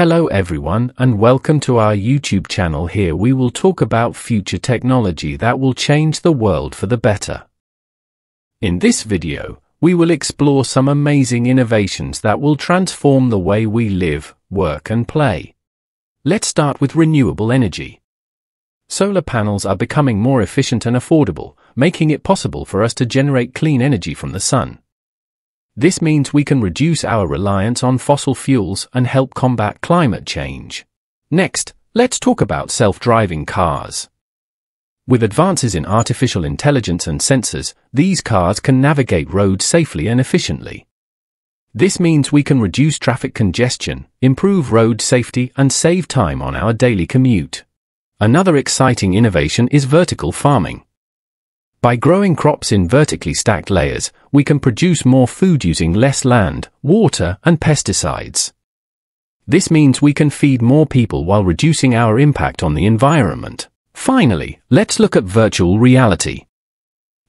Hello everyone and welcome to our YouTube channel here we will talk about future technology that will change the world for the better. In this video, we will explore some amazing innovations that will transform the way we live, work and play. Let's start with renewable energy. Solar panels are becoming more efficient and affordable, making it possible for us to generate clean energy from the sun. This means we can reduce our reliance on fossil fuels and help combat climate change. Next, let's talk about self-driving cars. With advances in artificial intelligence and sensors, these cars can navigate roads safely and efficiently. This means we can reduce traffic congestion, improve road safety and save time on our daily commute. Another exciting innovation is vertical farming. By growing crops in vertically stacked layers, we can produce more food using less land, water, and pesticides. This means we can feed more people while reducing our impact on the environment. Finally, let's look at virtual reality.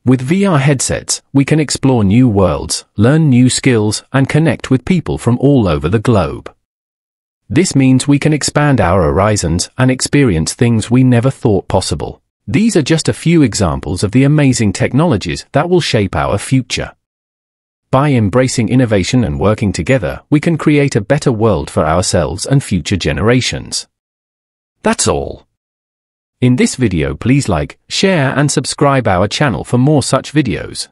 With VR headsets, we can explore new worlds, learn new skills, and connect with people from all over the globe. This means we can expand our horizons and experience things we never thought possible. These are just a few examples of the amazing technologies that will shape our future. By embracing innovation and working together, we can create a better world for ourselves and future generations. That's all. In this video please like, share and subscribe our channel for more such videos.